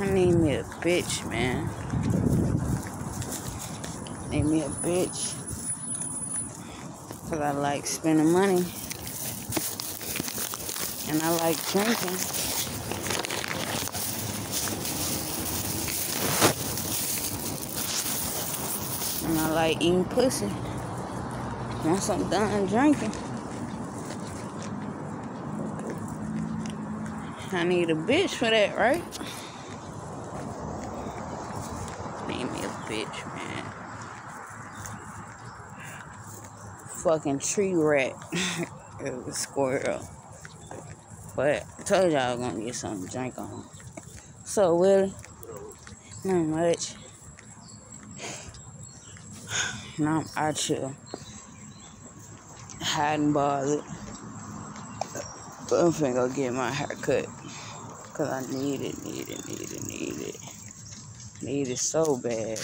I need me a bitch, man. Need me a bitch. Cause I like spending money. And I like drinking. And I like eating pussy. Once I'm done drinking. I need a bitch for that, right? Need me a bitch, man. Fucking tree rat. it was squirrel. But I told y'all I was gonna get something to drink on. So, Willie, not much. Now I'm out here hiding bothered. But I'm finna go get my hair cut. Cause I need it, need it, need it, need it. Need it so bad.